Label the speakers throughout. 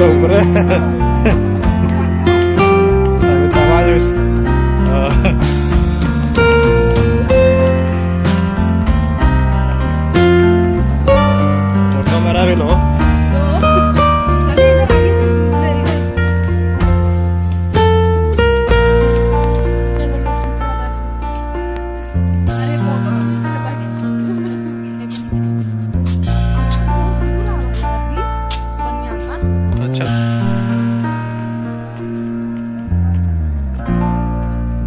Speaker 1: tão breve. Muchos caballos.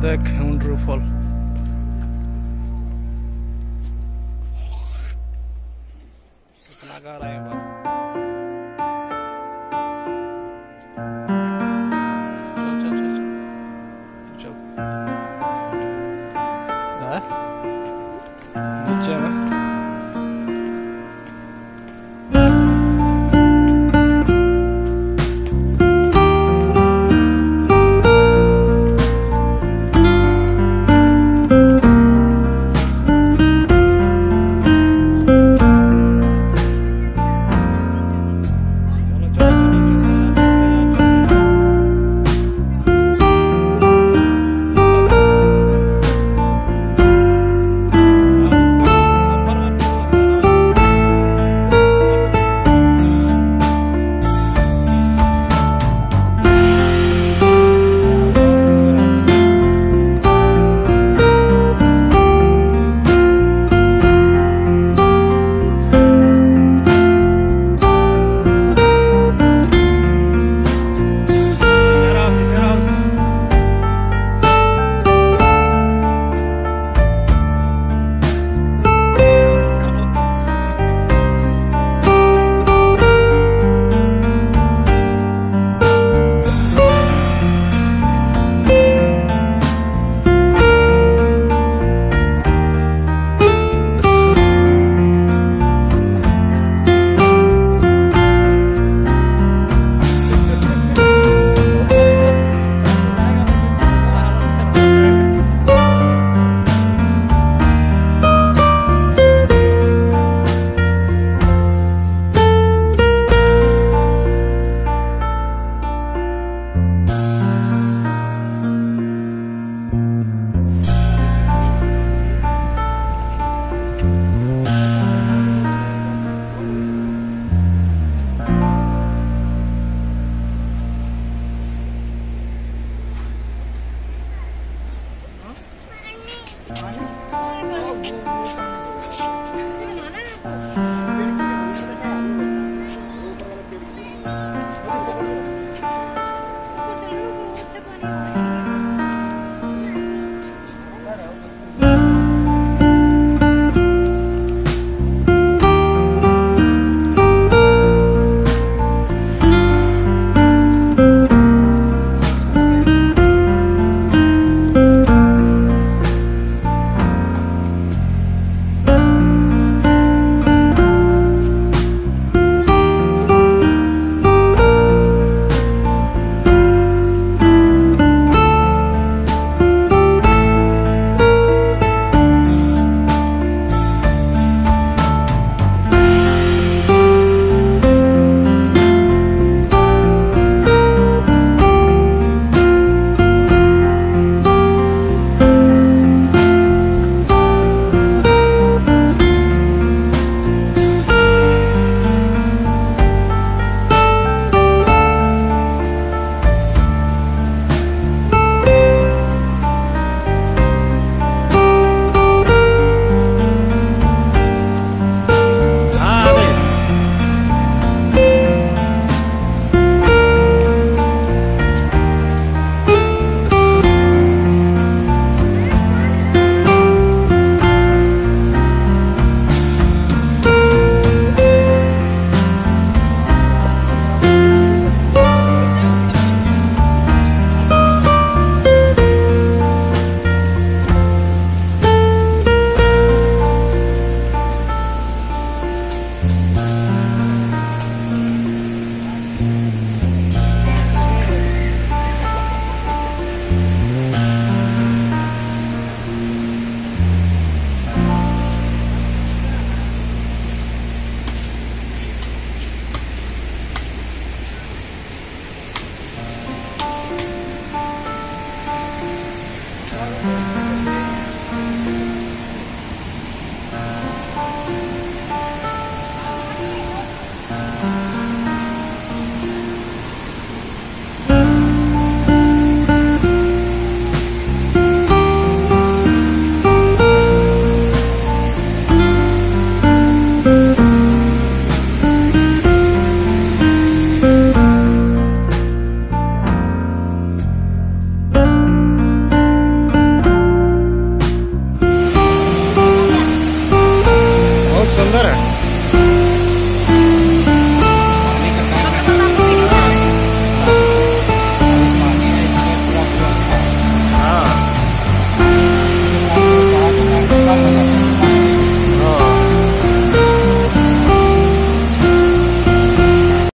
Speaker 1: the counterfall.
Speaker 2: Bye.